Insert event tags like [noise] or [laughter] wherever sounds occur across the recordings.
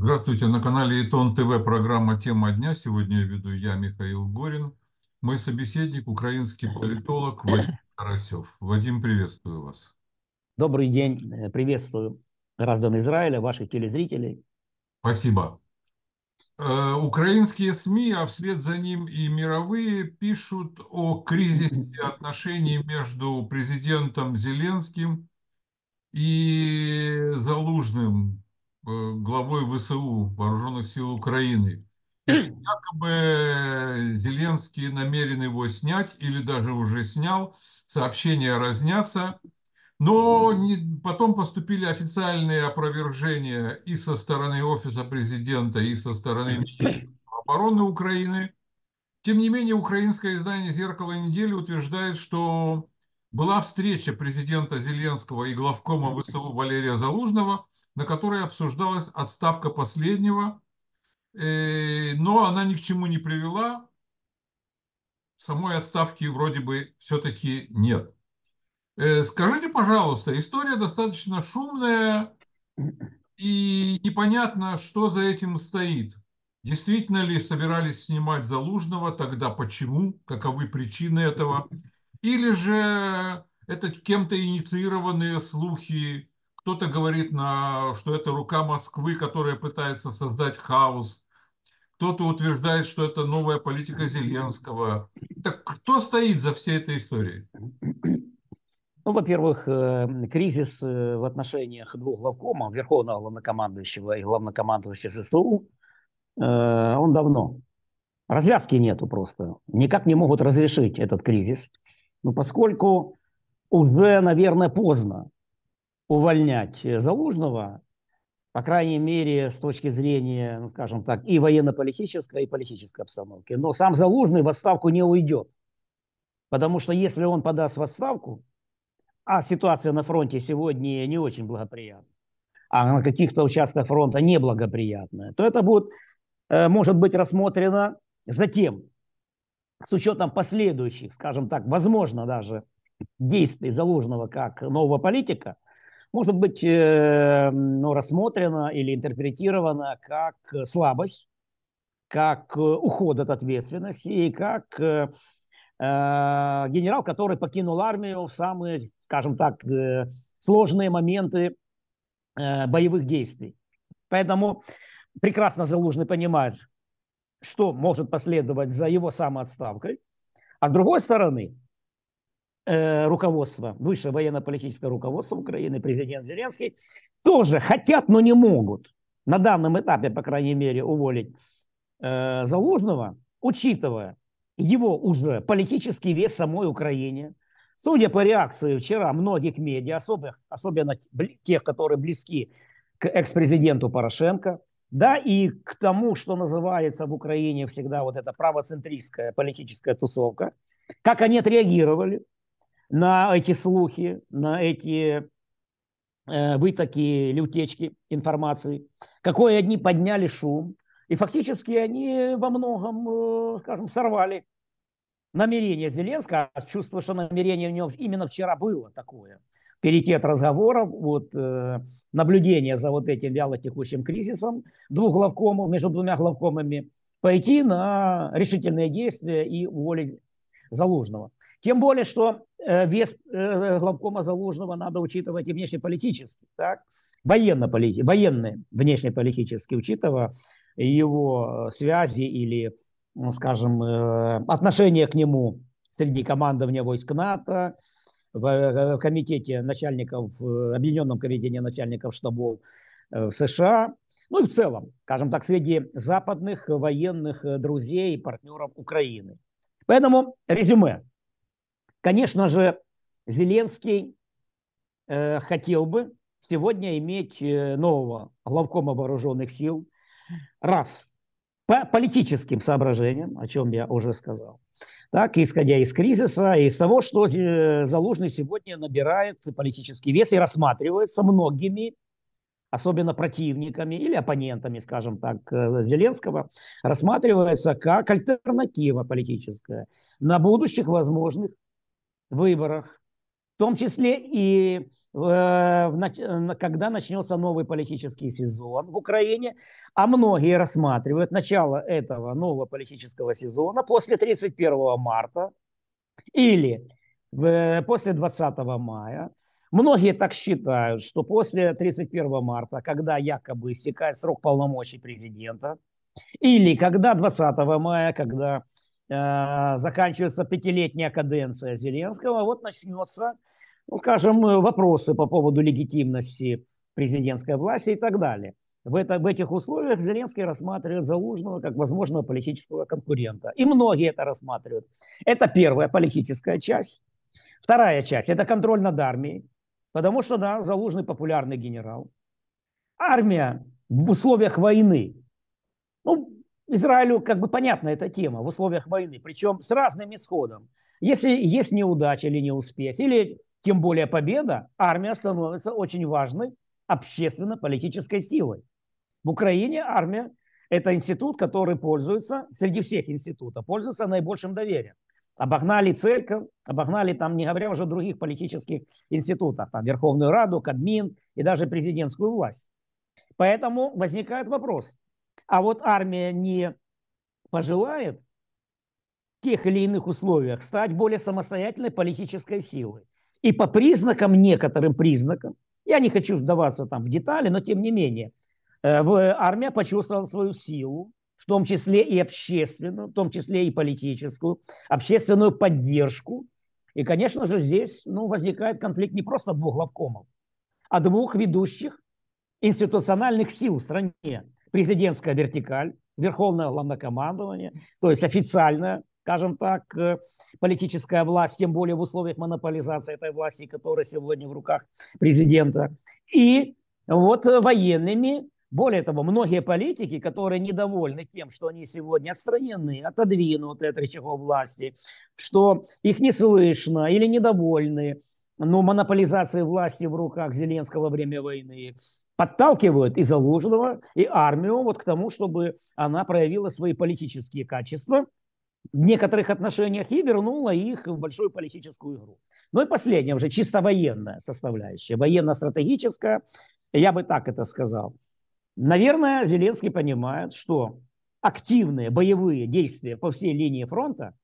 Здравствуйте, на канале Итон ТВ программа «Тема дня». Сегодня я веду я, Михаил Горин. Мой собеседник – украинский политолог Вадим Карасев. Вадим, приветствую вас. Добрый день, приветствую граждан Израиля, ваших телезрителей. Спасибо. Э, украинские СМИ, а вслед за ним и мировые, пишут о кризисе отношений между президентом Зеленским и Залужным, главой ВСУ, Вооруженных сил Украины. И [clears throat] якобы Зеленский намерен его снять или даже уже снял, сообщения разнятся. Но не, потом поступили официальные опровержения и со стороны Офиса президента, и со стороны [clears throat] обороны Украины. Тем не менее, украинское издание «Зеркало недели» утверждает, что была встреча президента Зеленского и главкома [clears throat] ВСУ Валерия Залужного – на которой обсуждалась отставка последнего, э, но она ни к чему не привела. Самой отставки вроде бы все-таки нет. Э, скажите, пожалуйста, история достаточно шумная и непонятно, что за этим стоит. Действительно ли собирались снимать Залужного, тогда почему, каковы причины этого? Или же это кем-то инициированные слухи кто-то говорит, на, что это рука Москвы, которая пытается создать хаос. Кто-то утверждает, что это новая политика Зеленского. Так кто стоит за всей этой историей? Ну, во-первых, э, кризис э, в отношениях двух главкомов, верховного главнокомандующего и главнокомандующего ССУ, э, он давно. Развязки нету просто. Никак не могут разрешить этот кризис. Ну, поскольку уже, наверное, поздно увольнять э, Залужного, по крайней мере, с точки зрения, ну, скажем так, и военно-политической, и политической обстановки. Но сам Залужный в отставку не уйдет. Потому что если он подаст в отставку, а ситуация на фронте сегодня не очень благоприятна, а на каких-то участках фронта неблагоприятная, то это будет, э, может быть рассмотрено затем, с учетом последующих, скажем так, возможно даже действий Залужного как нового политика – может быть э, ну, рассмотрена или интерпретирована как слабость, как э, уход от ответственности и как э, генерал, который покинул армию в самые, скажем так, сложные моменты боевых действий. Поэтому прекрасно Залужный понимает, что может последовать за его самоотставкой. А с другой стороны, Э, руководство, высшее военно-политическое руководство Украины, президент Зеленский, тоже хотят, но не могут на данном этапе, по крайней мере, уволить э, Залужного, учитывая его уже политический вес самой Украине. Судя по реакции вчера многих медиа, особенно, особенно тех, которые близки к экс-президенту Порошенко, да, и к тому, что называется в Украине всегда вот эта правоцентристская политическая тусовка, как они отреагировали – на эти слухи, на эти э, вытоки или утечки информации, какой они подняли шум. И фактически они во многом, э, скажем, сорвали намерение Зеленского. Чувство, что намерение у него именно вчера было такое. Перейти от разговоров, вот, э, наблюдение за вот этим вялотекущим кризисом двух главкомов, между двумя главкомами, пойти на решительные действия и уволить Залужного. Тем более, что вес э, главкома Залужного надо учитывать и внешнеполитический, так? Военно -полити, военные внешнеполитические, учитывая его связи или, ну, скажем, э, отношение к нему среди командования войск НАТО, в комитете начальников, в Объединенном комитете начальников штабов в США, ну и в целом, скажем так, среди западных военных друзей и партнеров Украины. Поэтому резюме. Конечно же, Зеленский э, хотел бы сегодня иметь э, нового главкома вооруженных сил. Раз. По политическим соображениям, о чем я уже сказал. Так, исходя из кризиса, из того, что Залужный сегодня набирает политический вес и рассматривается многими особенно противниками или оппонентами, скажем так, э, Зеленского, рассматривается как альтернатива политическая на будущих возможных выборах том числе и э, когда начнется новый политический сезон в Украине, а многие рассматривают начало этого нового политического сезона после 31 марта или после 20 мая. Многие так считают, что после 31 марта, когда якобы истекает срок полномочий президента, или когда 20 мая, когда э, заканчивается пятилетняя каденция Зеленского, вот начнется, ну, скажем, вопросы по поводу легитимности президентской власти и так далее. В, это, в этих условиях Зеленский рассматривает Залужного как возможного политического конкурента. И многие это рассматривают. Это первая политическая часть. Вторая часть – это контроль над армией. Потому что, да, Залужный популярный генерал. Армия в условиях войны. Израилю как бы понятна эта тема в условиях войны, причем с разным исходом. Если есть неудача или неуспех, или тем более победа, армия становится очень важной общественно-политической силой. В Украине армия – это институт, который пользуется, среди всех институтов, пользуется наибольшим доверием. Обогнали церковь, обогнали там, не говоря уже о других политических институтах, там Верховную Раду, Кабмин и даже президентскую власть. Поэтому возникает вопрос, а вот армия не пожелает в тех или иных условиях стать более самостоятельной политической силой. И по признакам, некоторым признакам, я не хочу вдаваться там в детали, но тем не менее, э, армия почувствовала свою силу, в том числе и общественную, в том числе и политическую, общественную поддержку. И, конечно же, здесь ну, возникает конфликт не просто двух главкомов, а двух ведущих институциональных сил в стране. Президентская вертикаль, верховное главнокомандование, то есть официальная, скажем так, э, политическая власть, тем более в условиях монополизации этой власти, которая сегодня в руках президента, и вот военными более того, многие политики, которые недовольны тем, что они сегодня отстранены, отодвинуты от рычагов власти, что их не слышно или недовольны, но монополизация власти в руках Зеленского во время войны подталкивают и Залужного, и армию вот к тому, чтобы она проявила свои политические качества в некоторых отношениях и вернула их в большую политическую игру. Ну и последняя уже чисто военная составляющая, военно-стратегическая, я бы так это сказал – Наверное, Зеленский понимает, что активные боевые действия по всей линии фронта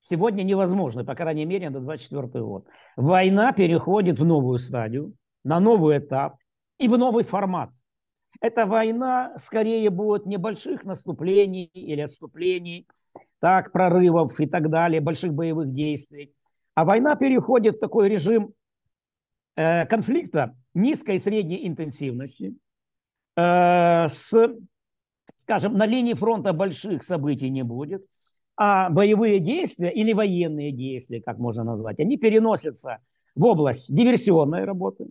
сегодня невозможны, по крайней мере, на 24 год. Война переходит в новую стадию, на новый этап и в новый формат. Эта война скорее будет небольших наступлений или отступлений, так, прорывов и так далее, больших боевых действий. А война переходит в такой режим э, конфликта низкой и средней интенсивности – Э, с, скажем, на линии фронта больших событий не будет, а боевые действия или военные действия, как можно назвать, они переносятся в область диверсионной работы,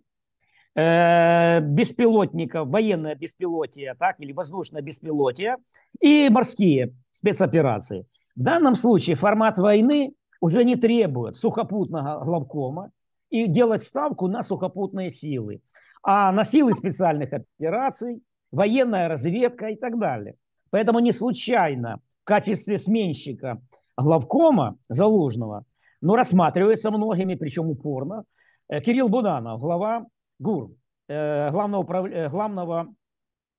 э, беспилотников, военное беспилотие, так, или воздушное беспилотие, и морские спецоперации. В данном случае формат войны уже не требует сухопутного главкома и делать ставку на сухопутные силы а на силы специальных операций, военная разведка и так далее. Поэтому не случайно в качестве сменщика главкома Залужного, но рассматривается многими, причем упорно, э, Кирилл Буданов, глава ГУР, э, главного. Э, главного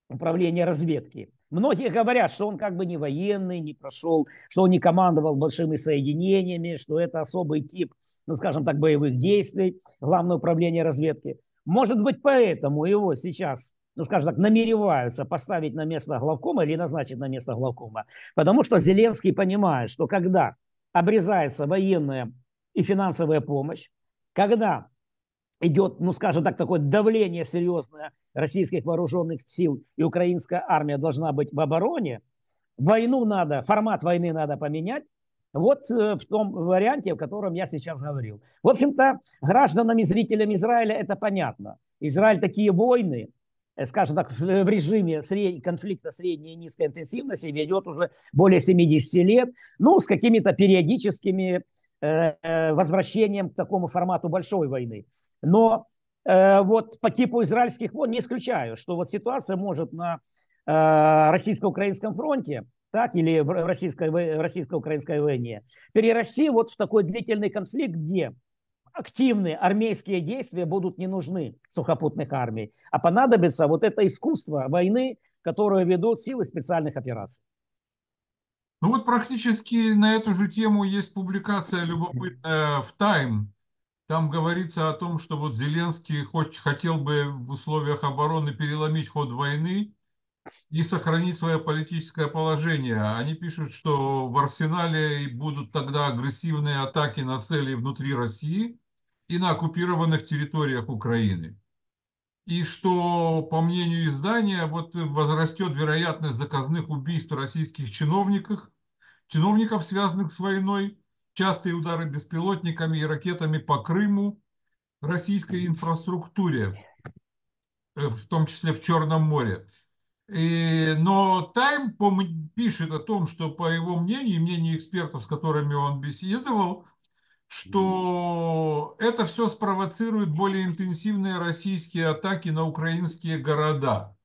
управления разведки. Многие говорят, что он как бы не военный, не прошел, что он не командовал большими соединениями, что это особый тип, ну скажем так, боевых действий, главное управление разведки. Может быть, поэтому его сейчас, ну, скажем так, намереваются поставить на место главкома или назначить на место главкома. Потому что Зеленский понимает, что когда обрезается военная и финансовая помощь, когда идет, ну, скажем так, такое давление серьезное российских вооруженных сил, и украинская армия должна быть в обороне, войну надо, формат войны надо поменять, вот э, в том варианте, о котором я сейчас говорил. В общем-то, гражданам и зрителям Израиля это понятно. Израиль такие войны, скажем так, в режиме сред... конфликта средней и низкой интенсивности ведет уже более 70 лет, ну, с какими-то периодическими э, э, возвращением к такому формату большой войны. Но э, вот по типу израильских войн не исключаю, что вот ситуация может на э, российско-украинском фронте так, или в российско-украинской войне, перерасти вот в такой длительный конфликт, где активные армейские действия будут не нужны сухопутных армий, а понадобится вот это искусство войны, которое ведут силы специальных операций. Ну вот практически на эту же тему есть публикация любопытная в Time. Там говорится о том, что вот Зеленский хоть хотел бы в условиях обороны переломить ход войны и сохранить свое политическое положение. Они пишут, что в арсенале будут тогда агрессивные атаки на цели внутри России и на оккупированных территориях Украины. И что, по мнению издания, вот возрастет вероятность заказных убийств российских чиновников, чиновников, связанных с войной, частые удары беспилотниками и ракетами по Крыму, российской инфраструктуре, э, в том числе в Черном море. И, но Тайм пишет о том, что, по его мнению и мнению экспертов, с которыми он беседовал, что это все спровоцирует более интенсивные российские атаки на украинские города.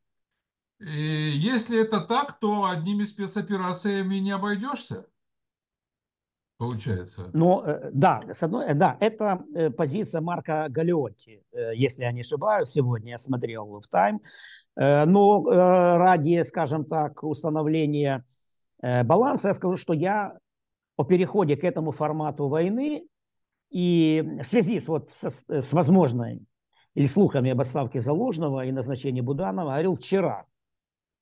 И если это так, то одними спецоперациями не обойдешься, получается. Ну, да, с одной, э, да, это э, позиция Марка Галиотти, если я не ошибаюсь, сегодня я смотрел в Тайм. Но ради, скажем так, установления баланса я скажу, что я о переходе к этому формату войны и в связи с, вот, с, с возможной или слухами об отставке Заложного и назначении Буданова говорил вчера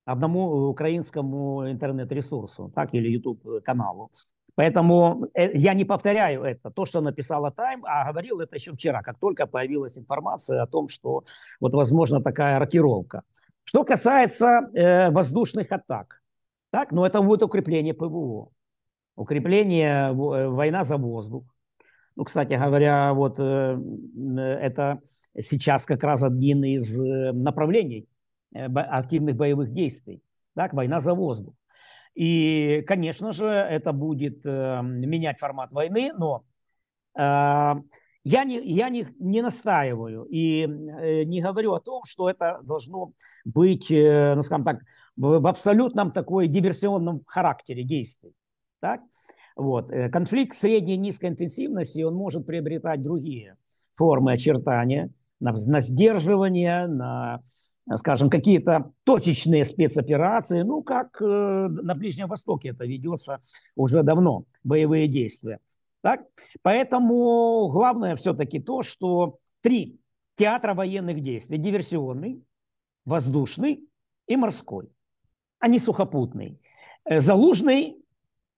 одному украинскому интернет-ресурсу, так, или YouTube-каналу. Поэтому э, я не повторяю это, то, что написала Тайм, а говорил это еще вчера, как только появилась информация о том, что вот возможно такая рокировка. Что касается э, воздушных атак, так, ну это будет укрепление ПВО, укрепление э, война за воздух, ну, кстати говоря, вот э, это сейчас как раз один из э, направлений активных боевых действий. Так, война за воздух. И, конечно же, это будет менять формат войны, но я не, я не, не настаиваю и не говорю о том, что это должно быть, ну, скажем так, в абсолютном такой диверсионном характере действий. Так? Вот. Э, конфликт средней и низкой интенсивности, он может приобретать другие формы очертания, на, на сдерживание, на, скажем, какие-то точечные спецоперации, ну, как э, на Ближнем Востоке это ведется уже давно, боевые действия. Так? Поэтому главное все-таки то, что три театра военных действий, диверсионный, воздушный и морской, а не сухопутный. Э, Залужный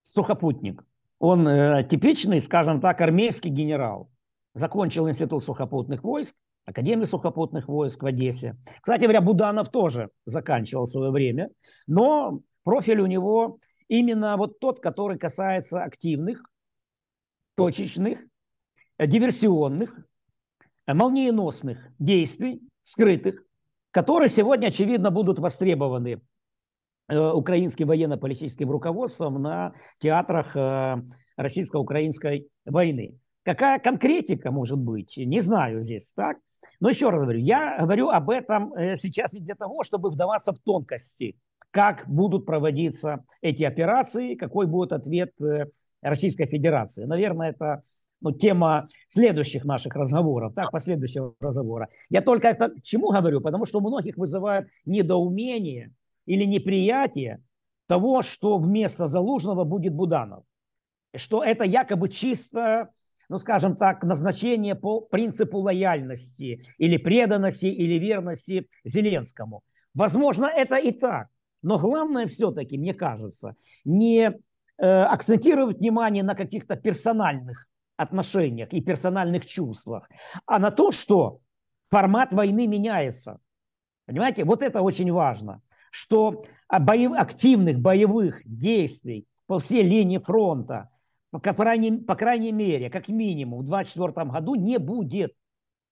сухопутник. Он э, типичный, скажем так, армейский генерал. Закончил институт сухопутных войск, Академию сухопутных войск в Одессе. Кстати говоря, Буданов тоже заканчивал свое время, но профиль у него именно вот тот, который касается активных, точечных, диверсионных, молниеносных действий, скрытых, которые сегодня, очевидно, будут востребованы украинским военно-политическим руководством на театрах э, российско-украинской войны. Какая конкретика может быть, не знаю здесь, так? Но еще раз говорю, я говорю об этом э, сейчас не для того, чтобы вдаваться в тонкости, как будут проводиться эти операции, какой будет ответ Российской Федерации. Наверное, это ну, тема следующих наших разговоров, так, последующего разговора. Я только это к чему говорю? Потому что у многих вызывает недоумение – или неприятие того, что вместо Залужного будет Буданов. Что это якобы чисто, ну скажем так, назначение по принципу лояльности или преданности или верности Зеленскому. Возможно, это и так. Но главное все-таки, мне кажется, не э, акцентировать внимание на каких-то персональных отношениях и персональных чувствах, а на то, что формат войны меняется. Понимаете, вот это очень важно что боев, активных боевых действий по всей линии фронта, по крайней, по крайней мере, как минимум в 2024 году не будет.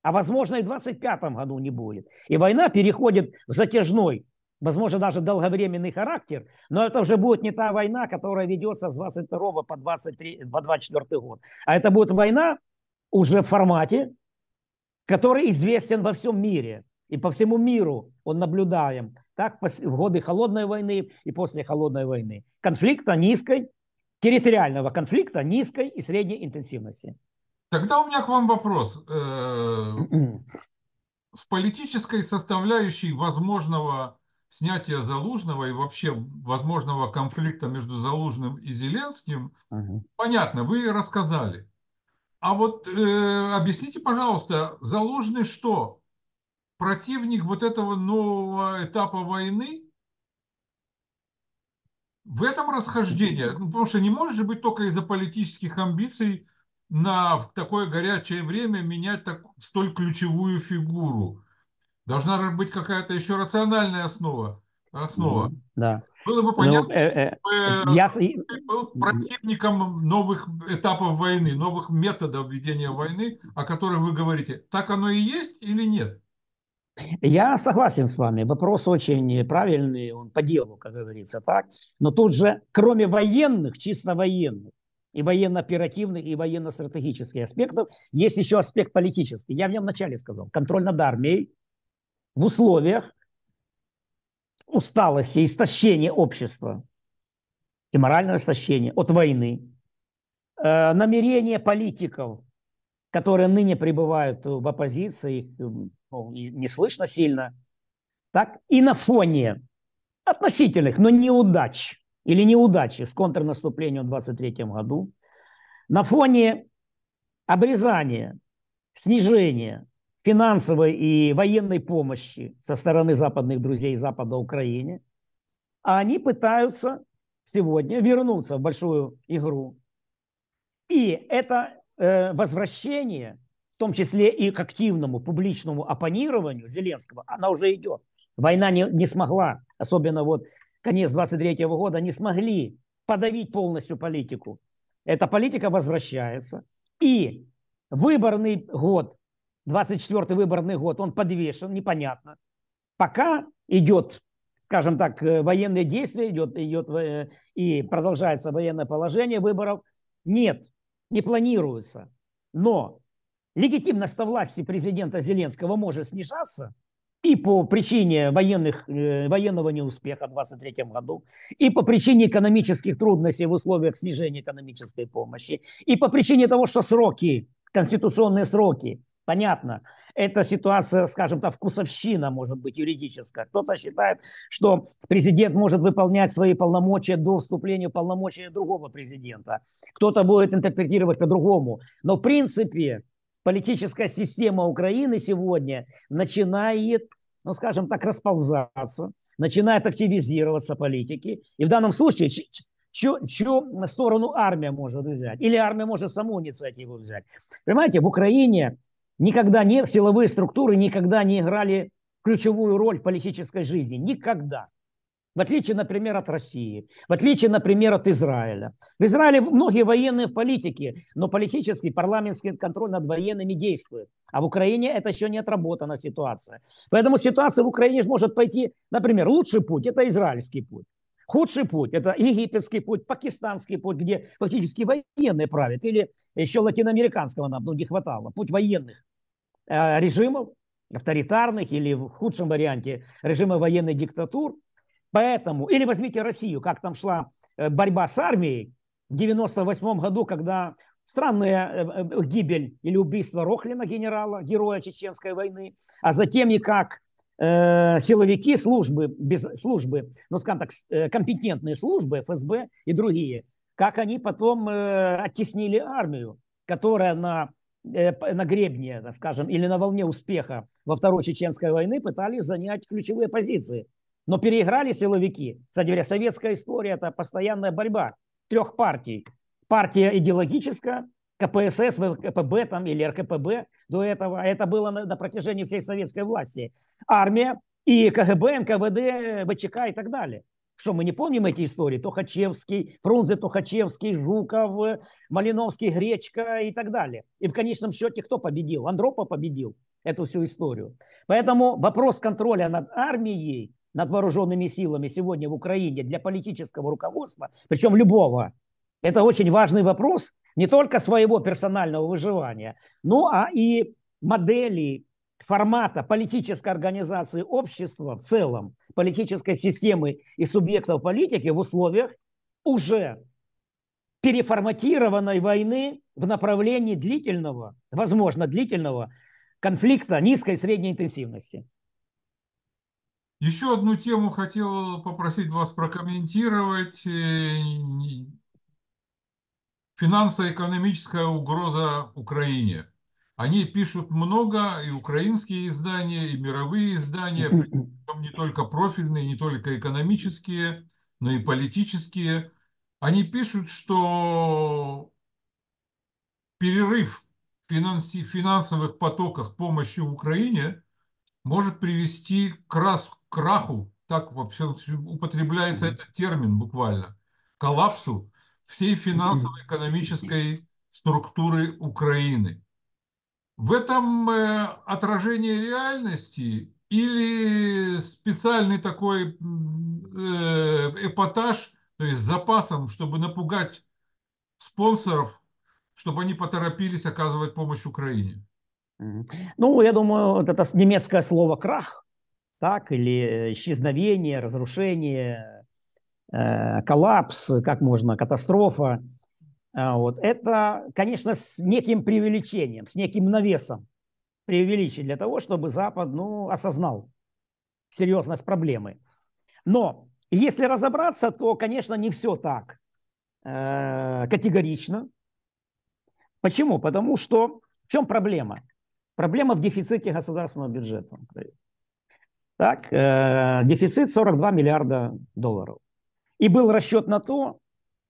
А возможно и в 2025 году не будет. И война переходит в затяжной, возможно, даже долговременный характер, но это уже будет не та война, которая ведется с 22 по, 23, по 24 год. А это будет война уже в формате, который известен во всем мире. И по всему миру он наблюдаем, так в годы холодной войны и после холодной войны. Конфликта низкой, территориального конфликта низкой и средней интенсивности. Тогда у меня к вам вопрос. Э, [clears throat] в политической составляющей возможного снятия Залужного и вообще возможного конфликта между Залужным и Зеленским, угу. понятно, вы рассказали. А вот э, объясните, пожалуйста, Залужный что? Противник вот этого нового этапа войны? В этом расхождение, ну, потому что не может же быть только из-за политических амбиций на в такое горячее время менять так, столь ключевую фигуру. Должна быть какая-то еще рациональная основа. основа. Да. Было бы ну, понятно, ну, э, э, я... был противником новых этапов войны, новых методов ведения войны, о которых вы говорите. Так оно и есть или нет? Я согласен с вами. Вопрос очень правильный, он по делу, как говорится, так. Но тут же, кроме военных, чисто военных, и военно-оперативных, и военно-стратегических аспектов, есть еще аспект политический. Я в нем вначале сказал. Контроль над армией в условиях усталости, истощения общества и морального истощения от войны, э, намерения политиков, которые ныне пребывают в оппозиции, ну, не слышно сильно, так, и на фоне относительных, но неудач или неудачи с контрнаступлением в 23 году, на фоне обрезания, снижения финансовой и военной помощи со стороны западных друзей Запада Украине, а они пытаются сегодня вернуться в большую игру. И это э, возвращение, в том числе и к активному публичному оппонированию Зеленского, она уже идет. Война не, не смогла, особенно вот конец 23 года, не смогли подавить полностью политику. Эта политика возвращается. И выборный год, 24-й выборный год, он подвешен, непонятно. Пока идет, скажем так, э, военные действия, идет, идет э, и продолжается военное положение выборов, нет, не планируется. Но легитимность власти президента Зеленского может снижаться – и по причине военных, э, военного неуспеха в 2023 году, и по причине экономических трудностей в условиях снижения экономической помощи, и по причине того, что сроки, конституционные сроки, понятно, эта ситуация, скажем так, вкусовщина может быть юридическая. Кто-то считает, что президент может выполнять свои полномочия до вступления в полномочия другого президента. Кто-то будет интерпретировать по-другому. Но в принципе политическая система Украины сегодня начинает, ну скажем так, расползаться, начинает активизироваться политики. И в данном случае чью, чью сторону армия может взять? Или армия может саму инициативу взять? Понимаете, в Украине никогда не, силовые структуры никогда не играли ключевую роль в политической жизни. Никогда. В отличие, например, от России, в отличие, например, от Израиля. В Израиле многие военные в политике, но политический, парламентский контроль над военными действует. А в Украине это еще не отработана ситуация. Поэтому ситуация в Украине может пойти, например, лучший путь – это израильский путь. Худший путь – это египетский путь, пакистанский путь, где фактически военные правят. Или еще латиноамериканского нам не хватало. Путь военных режимов, авторитарных или в худшем варианте режима военной диктатур – Поэтому, или возьмите Россию, как там шла э, борьба с армией в 98 году, когда странная э, э, гибель или убийство Рохлина, генерала, героя Чеченской войны, а затем и как э, силовики службы, без службы, ну, скажем так, компетентные службы, ФСБ и другие, как они потом э, оттеснили армию, которая на, э, на гребне, скажем, или на волне успеха во Второй Чеченской войны пытались занять ключевые позиции – но переиграли силовики. Кстати говоря, советская история – это постоянная борьба трех партий. Партия идеологическая, КПСС, ВКПБ там, или РКПБ до этого. Это было на, на протяжении всей советской власти. Армия и КГБ, НКВД, ВЧК и так далее. Что, мы не помним эти истории? Тухачевский, Фрунзе Тухачевский, Жуков, Малиновский, Гречка и так далее. И в конечном счете кто победил? Андропов победил эту всю историю. Поэтому вопрос контроля над армией над вооруженными силами сегодня в Украине для политического руководства, причем любого, это очень важный вопрос не только своего персонального выживания, но а и модели формата политической организации общества в целом, политической системы и субъектов политики в условиях уже переформатированной войны в направлении длительного, возможно, длительного конфликта низкой и средней интенсивности. Еще одну тему хотел попросить вас прокомментировать. Э, финансово-экономическая угроза Украине. Они пишут много, и украинские издания, и мировые издания, причем не только профильные, не только экономические, но и политические. Они пишут, что перерыв в финансовых потоках помощи Украине может привести к краху, так вообще употребляется этот термин буквально, коллапсу всей финансово-экономической структуры Украины. В этом э, отражение реальности или специальный такой э, эпатаж, то есть с запасом, чтобы напугать спонсоров, чтобы они поторопились оказывать помощь Украине? Ну, я думаю, это немецкое слово «крах», так, или исчезновение, разрушение, Э, коллапс, как можно, катастрофа. А, вот. Это, конечно, с неким преувеличением, с неким навесом преувеличить для того, чтобы Запад ну, осознал серьезность проблемы. Но если разобраться, то, конечно, не все так э, категорично. Почему? Потому что в чем проблема? Проблема в дефиците государственного бюджета. Так, э, дефицит 42 миллиарда долларов. И был расчет на то,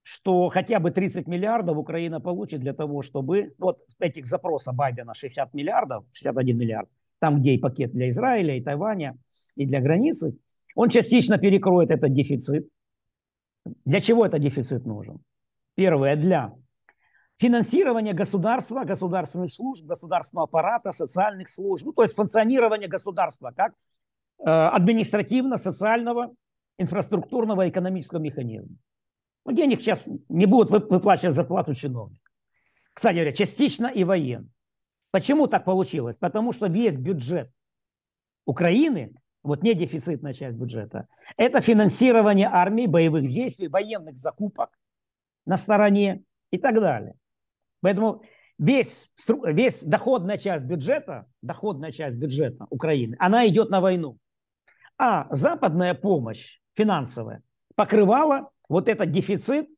что хотя бы 30 миллиардов Украина получит для того, чтобы вот этих запросов Байдена 60 миллиардов, 61 миллиард, там, где и пакет для Израиля, и Тайваня, и для границы, он частично перекроет этот дефицит. Для чего этот дефицит нужен? Первое, для финансирования государства, государственных служб, государственного аппарата, социальных служб, ну, то есть функционирование государства как э, административно-социального инфраструктурного экономического механизма. Ну, денег сейчас не будут выплачивать зарплату чиновникам. Кстати говоря, частично и воен. Почему так получилось? Потому что весь бюджет Украины, вот не дефицитная часть бюджета, это финансирование армии, боевых действий, военных закупок на стороне и так далее. Поэтому весь, весь доходная часть бюджета, доходная часть бюджета Украины, она идет на войну. А западная помощь финансовая, покрывала вот этот дефицит,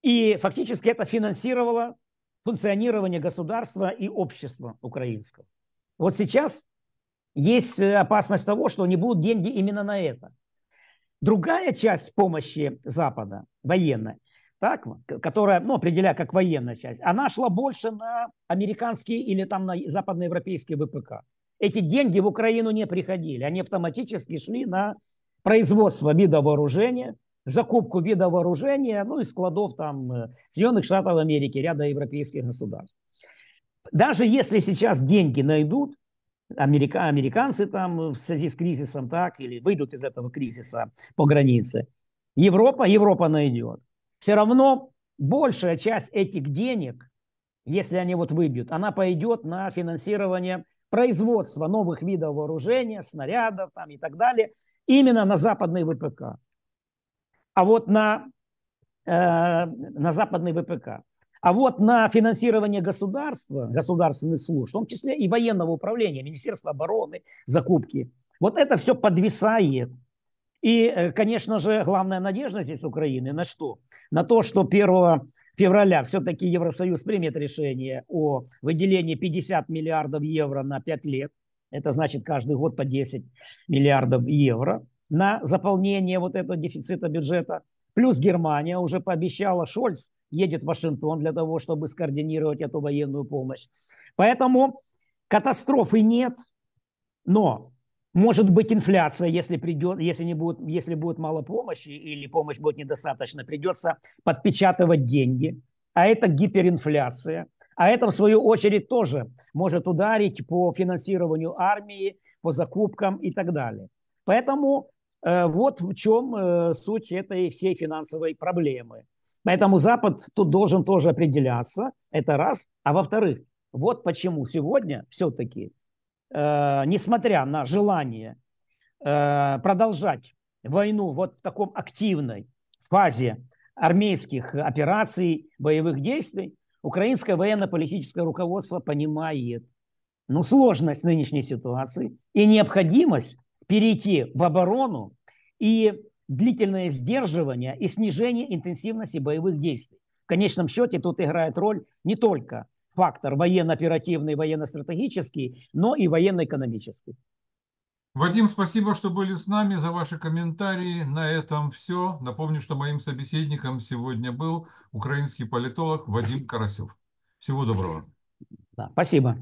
и фактически это финансировало функционирование государства и общества украинского. Вот сейчас есть э, опасность того, что не будут деньги именно на это. Другая часть помощи Запада, военная, так, которая ну, определяя как военная часть, она шла больше на американские или там на западноевропейские ВПК. Эти деньги в Украину не приходили, они автоматически шли на производство вида вооружения, закупку вида вооружения, ну и складов там э, Соединенных Штатов Америки, ряда европейских государств. Даже если сейчас деньги найдут, америка, американцы там в связи с кризисом, так, или выйдут из этого кризиса по границе, Европа, Европа найдет. Все равно большая часть этих денег, если они вот выбьют, она пойдет на финансирование производства новых видов вооружения, снарядов там и так далее, именно на западный ВПК. А вот на, э, на западный ВПК. А вот на финансирование государства, государственных служб, в том числе и военного управления, Министерства обороны, закупки, вот это все подвисает. И, э, конечно же, главная надежда здесь Украины на что? На то, что 1 февраля все-таки Евросоюз примет решение о выделении 50 миллиардов евро на 5 лет это значит каждый год по 10 миллиардов евро на заполнение вот этого дефицита бюджета. Плюс Германия уже пообещала, Шольц едет в Вашингтон для того, чтобы скоординировать эту военную помощь. Поэтому катастрофы нет, но может быть инфляция, если, придет, если, не будет, если будет мало помощи или помощь будет недостаточно, придется подпечатывать деньги, а это гиперинфляция – а это, в свою очередь, тоже может ударить по финансированию армии, по закупкам и так далее. Поэтому э, вот в чем э, суть этой всей финансовой проблемы. Поэтому Запад тут должен тоже определяться, это раз. А во-вторых, вот почему сегодня все-таки, э, несмотря на желание э, продолжать войну вот в таком активной фазе армейских операций, боевых действий, украинское военно-политическое руководство понимает ну, сложность нынешней ситуации и необходимость перейти в оборону и длительное сдерживание и снижение интенсивности боевых действий. В конечном счете тут играет роль не только фактор военно-оперативный, военно-стратегический, но и военно-экономический. Вадим, спасибо, что были с нами, за ваши комментарии. На этом все. Напомню, что моим собеседником сегодня был украинский политолог Вадим Карасев. Всего доброго. Да, спасибо.